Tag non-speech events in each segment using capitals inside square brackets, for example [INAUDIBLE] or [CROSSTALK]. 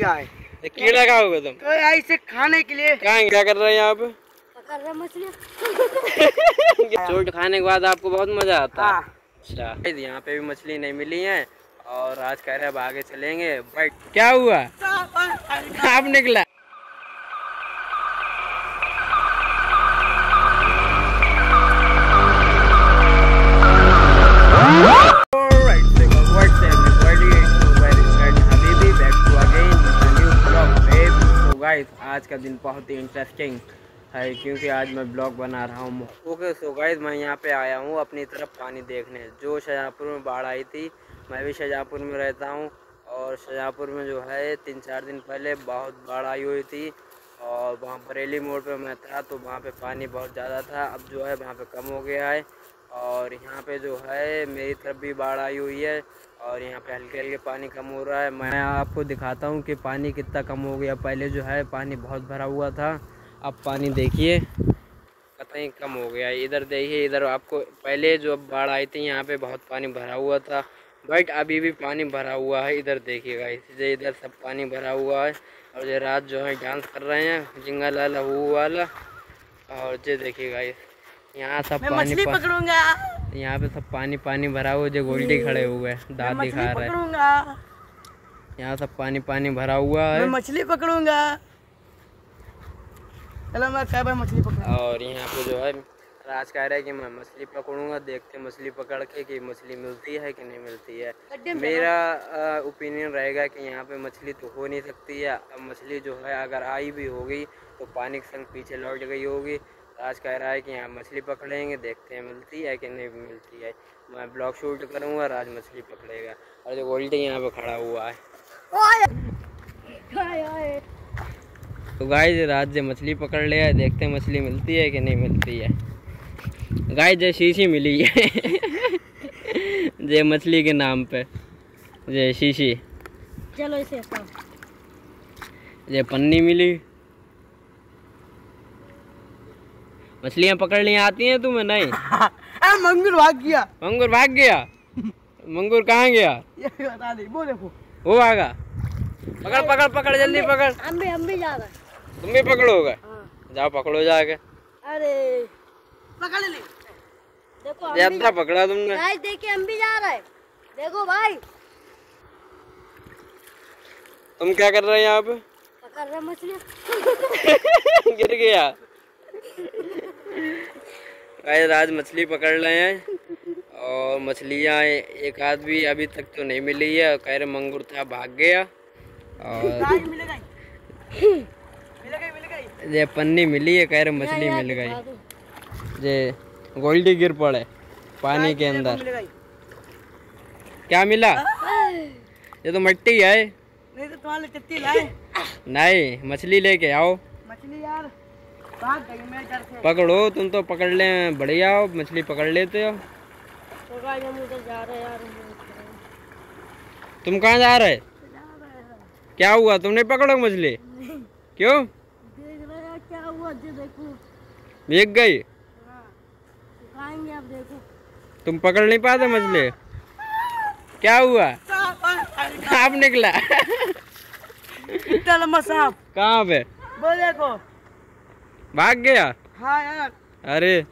लिया है। कीड़ा कीड़ा खाओगे तुम? तो यार इसे खाने के लिए क्या कर रहे हैं यहाँ पे रहे मछली। [LAUGHS] चोट खाने के बाद आपको बहुत मज़ा आता है। हाँ। अच्छा। यहाँ पे भी मछली नहीं मिली है और आज कह रहे हैं अब आगे चलेंगे। बट क्या हुआ? आप निकला। का दिन बहुत ही इंटरेस्टिंग है, क्योंकि आज मैं ब्लॉग बना रहा हूँ। ओके सो गाइस मैं यहाँ पे आया हूँ अपनी तरफ़ पानी देखने। जो शाहजहाँपुर में बाढ़ आई थी, मैं भी शाहजहाँपुर में रहता हूँ और शाहजहाँपुर में जो है तीन चार दिन पहले बहुत बाढ़ आई हुई थी और वहाँ बरेली मोड़ पे मैं था तो वहाँ पे पानी बहुत ज़्यादा था। अब जो है, वहाँ पे कम हो गया है और यहाँ पे जो है, मेरी तरफ़ भी बाढ़ आई हुई है। और यहाँ पे हल्के हल्के पानी कम हो रहा है। मैं आपको दिखाता हूँ कि पानी कितना कम हो गया। पहले जो है पानी बहुत भरा हुआ था। अब पानी देखिए कतई कम हो गया। इधर देखिए इधर आपको पहले जो बाढ़ आई थी यहाँ पे बहुत पानी भरा हुआ था। बट अभी भी पानी भरा हुआ है। इधर देखिएगा इसलिए इधर सब पानी भरा हुआ है। और ये रात जो है डांस कर रहे हैं। जिंगा लाला हु वाला। और ये देखिएगा इस यहाँ सब मैं पानी पकड़ूँगा। यहाँ पे सब पानी पानी भरा हुआ जो गोल्डी खड़े हुए हैं मछली दिखा रहे हैं। यहाँ सब पानी पानी भरा हुआ है। मछली पकड़ूँगा। चलो मैं कह भाई मछली और यहाँ पे जो है राज कह रहा है कि मैं मछली पकड़ूँगा देखते मछली पकड़ के कि मछली मिलती है कि नहीं मिलती है। मेरा ओपिनियन रहेगा कि यहाँ पे मछली तो हो नहीं सकती है। अब मछली जो है अगर आई भी होगी तो पानी के संग पीछे लौट गई होगी। राज कह रहा है कि यहाँ मछली पकड़ेंगे देखते हैं मिलती है कि नहीं मिलती है। मैं ब्लॉग शूट करूँगा राज मछली पकड़ेगा। और जो गोल्डी यहाँ पे खड़ा हुआ है। तो गाय जो रात से मछली पकड़ लिया है देखते हैं मछली मिलती है कि नहीं मिलती है। गाय जो शीशी मिली है। जे मछली के नाम पे। जे शीशी। चलो इसे खाओ जे पन्नी मिली। मछलियाँ पकड़ ली आती हैं तुम्हें नहीं? [LAUGHS] मंगूर भाग गया। मंगूर भाग गया? मंगूर कहाँ गया? ये बता दे वो देखो। वो भागा। पकड़ पकड़ पकड़ जल्दी पकड़। हम भी हम भी जा रहे हैं। तुम भी पकड़ोगे हाँ। जाओ पकड़ो जाके। अरे। पकड़ ले। देखो हम भी ज़्यादा पकड़ा तुमने। गाइस देखिए हम भी जा रहे हैं। देखो भाई। तुम क्या कर रहे हो यहाँ पे? पकड़ रहे मछली [LAUGHS] गिर गया। [LAUGHS] गाइस आज मछली पकड़ रहे हैं और मछलियाँ एक आध भी अभी तक तो नहीं मिली है। कह रहे मंगूर था भाग गया और मिलेगा ही। ही, ही। ये पन्नी मिली है कह रहे मछली मिल दिखा गई। ये गोल्डी गिर पड़े पानी के अंदर। क्या मिला? ये तो मिट्टी है। नहीं तो तुम्हारे लिए लाए। नहीं मछली लेके आओ। मछली यार। पकड़ो तुम तो पकड़ ले बढ़िया हो मछली पकड़ लेते हो। तो जा रहे यार तुम कहाँ जा रहे? क्या हुआ? तुमने पकड़ो मछली? क्यों? देख क्या हुआ देखो भीग गई? आप देखो तुम पकड़ नहीं पाते मछली? क्या हुआ? आप निकला। सांप। कहाँ पे? वो देखो। भाग गया? हाँ यार। अरे।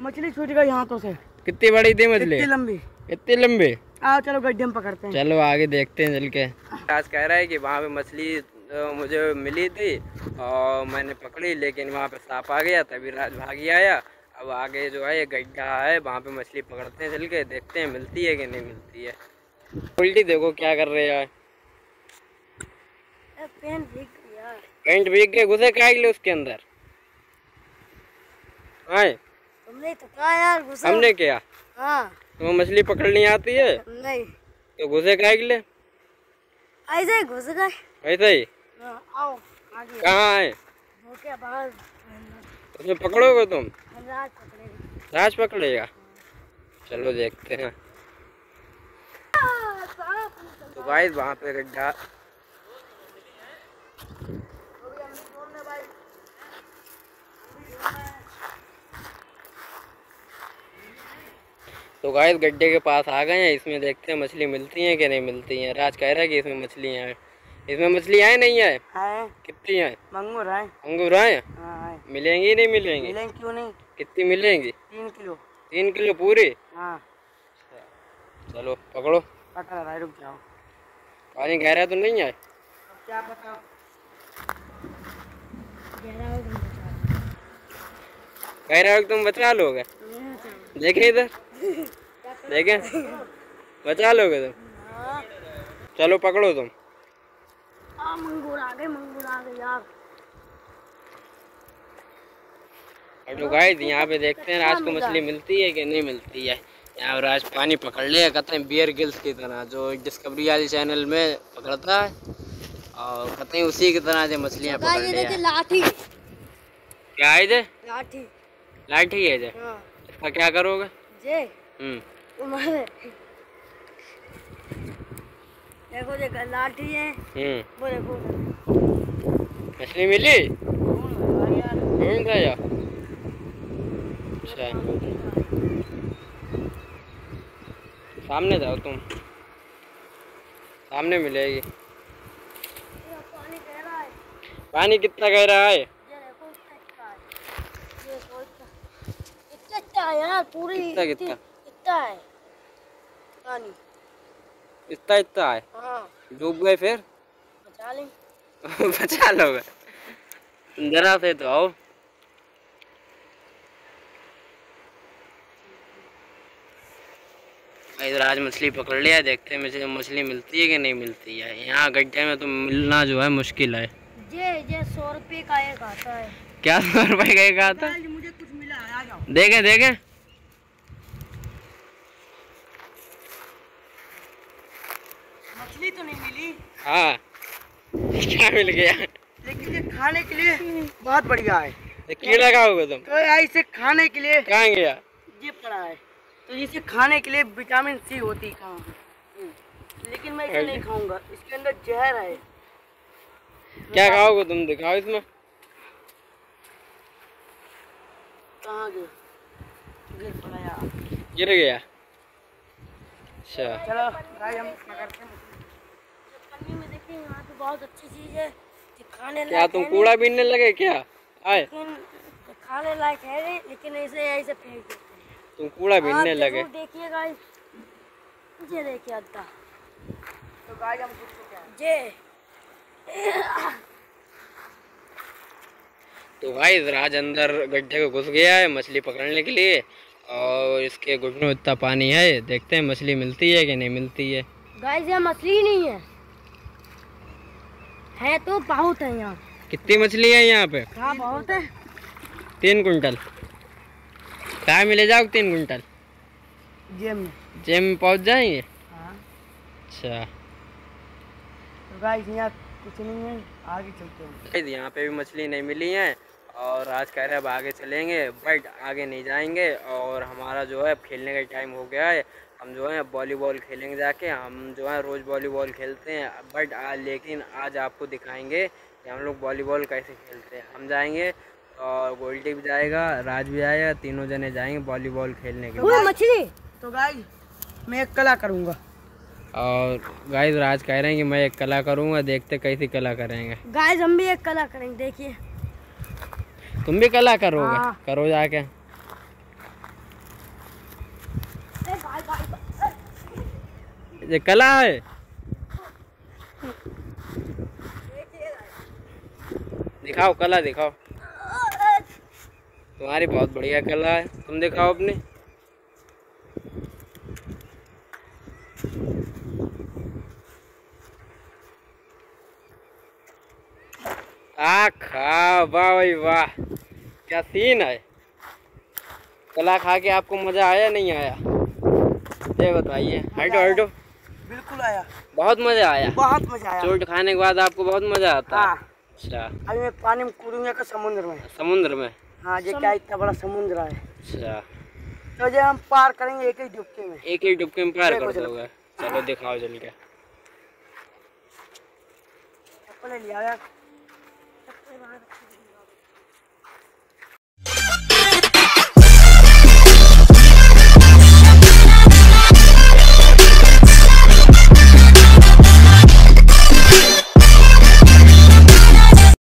मछली छूट गई हाथों से। कितनी बड़ी थी मछली? इतनी लंबी। इतनी लंबी? आओ चलो गड्ढे में पकड़ते हैं। चलो आगे देखते हैं चल के। आज कह रहा है कि वहाँ पे मछली मुझे मिली थी और मैंने पकड़ी लेकिन वहाँ पे सांप आ गया तभी राज भागी आया। अब आगे जो है ये गड्ढा है वहाँ पे मछली पकड़ते हैं चल के देखते हैं मिलती है कि नहीं मिलती है। उल्टी देखो क्या कर रहे हैं। ए, पेन भीग गया। पेंट भीग के घुसे क्या उसके अंदर? आए? तुमने तो कहा यार घुसो। हमने क्या? हाँ। तुम्हें मछली पकड़नी आती है? नहीं। तो घुसे क्या ले ऐसे ही घुस गए। ऐसे ही? हाँ, आओ आगे। कहाँ आए? हो उसमें पकड़ोगे तुम? हम रात पकड़ेंगे। राज पकड़ेगा? चलो देखते हैं। तो भाई वहाँ पे गड्ढा तो गाइस गड्ढे के पास आ गए हैं इसमें देखते हैं मछली मिलती है कि नहीं मिलती है। राज कह रहा है कि इसमें मछलियाँ हैं। इसमें मछली आए नहीं है? है। कितनी है? मंगूर है। अंगूर है? हाँ मिलेंगी नहीं मिलेंगी? मिलेंगे क्यों नहीं? कितनी मिलेंगी? तीन किलो। तीन किलो पूरी? हाँ। चलो पकड़ो। पता लगा रुक जाओ। पानी गहरा तो नहीं है? अब क्या बताओ गहरा हो गहरा हो तुम बचा लोगे। देखे इधर। देखे? बचा लोगे तुम? चलो पकड़ो तुम। आ मंगूर आ गए मंगूर आ गए यार। और तो गाइस यहाँ पे देखते हैं राज को मछली मिलती है कि नहीं मिलती है। यहाँ पर आज पानी पकड़ लिया कहते हैं बियर गिल्स की तरह जो डिस्कवरी वाली चैनल में पकड़ता है। और कहते हैं उसी की तरह से मछलियाँ पकड़ लिया। लाठी। क्या है जे लाठी। लाठी है जे हाँ। इसका क्या करोगे? जे हम्म देखो देखो लाठी है हम्म वो देखो मछली मिली ढूंढ था या अच्छा सामने जाओ तुम सामने मिलेगी है पानी कितना गहरा है ये देखो इतना अच्छा है ये देखो अच्छा है यार? पूरी कितना- कितना? इतना है। पानी इतना इतना है? हाँ। डूब गए फिर? बचा लें। [LAUGHS] बचा लोगे। जरा से तो आओ। इधर आज मछली पकड़ लिया देखते हैं मुझे मछली मिलती है कि नहीं मिलती है। यहाँ गड्ढे में तो मिलना जो है मुश्किल है। ये ये सौ रुपये का एक आता है। क्या सौ रुपए का एक आता आज मुझे कुछ मिला है आ जाओ देखे देखे। मछली तो नहीं मिली। हाँ। क्या मिल गया? लेकिन ये खाने के लिए बहुत बढ़िया है। ये कीड़ा खाओगे तुम? तो यार इसे खाने के लिए कहाँ गया? ये पड़ा है। तो इसे खाने के लिए विटामिन सी होती है। कहाँ लेकिन मैं इसे नहीं खाऊँगा। इसके अंदर जहर है। क्या खाओगे तुम? दिखाओ इसमें। कहाँ गए गिर गया। अच्छा। चलो हम हैं। में देखिए यहाँ पे बहुत अच्छी चीज़ है। ये खाने क्या तुम कूड़ा बीनने लगे क्या? आए। लेकिन खाने लायक है नहीं लेकिन ऐसे ऐसे फेंक देते तुम कूड़ा आप बीनने लगे। देखिए गाइस ये देखिए अद्दा। तो हम क्या तो भाई राज अंदर गड्ढे को घुस गया है मछली पकड़ने के लिए। और इसके घुटनों में इतना पानी है देखते हैं मछली मिलती है कि नहीं मिलती है। गाइस ये मछली नहीं है। है तो बहुत है यहाँ। कितनी मछली है यहाँ पे? हाँ बहुत है। तीन कुंटल कहाँ मिले जाओ तीन कुंटल जेम में। जेम में पहुँच जाएँगे? हाँ। अच्छा। तो गाय यहाँ कुछ नहीं है आगे चलते हैं। यहाँ पे भी मछली नहीं मिली है। और आज कह रहे हैं अब आगे चलेंगे बट आगे नहीं जाएँगे और हमारा जो है खेलने का टाइम हो गया है। हम जो है वॉलीबॉल खेलेंगे जाके हम जो है रोज़ वॉलीबॉल खेलते हैं बट आज लेकिन आज आपको दिखाएँगे कि हम लोग वॉलीबॉल कैसे खेलते हैं। हम जाएँगे और गोल्डी भी जाएगा राज भी आएगा तीनों जने जाएँगे वॉलीबॉल खेलने के लिए। मछली! तो गाय मैं एक कला करूँगा। और गाइस राज कह रहे हैं कि मैं एक कला करूँगा देखते कैसी कला करेंगे। गाइस हम भी एक कला करेंगे देखिए। तुम भी कला करोगे? हाँ। करो जाके। ये कला है। दिखाओ कला दिखाओ। तुम्हारी बहुत बढ़िया कला है। तुम दिखाओ अपनी। वाह भाई वाह क्या सीन है? कला खा के आपको मज़ा आया नहीं आया? ये बताइए। हटो हटो। बिल्कुल आया। बहुत मज़ा आया। बहुत मज़ा आया। चोट खाने के बाद आपको बहुत मज़ा आता। है। हाँ अच्छा। अभी मैं पानी में कूदूँगा का समुद्र में? समुद्र में? हाँ ये क्या इतना बड़ा समुद्र है? अच्छा। तो ये हम पार करेंगे एक ही डुबके में। एक ही डुबके में पार कर दोगे। चलो दिखाओ चल के। चप्पल ले लिया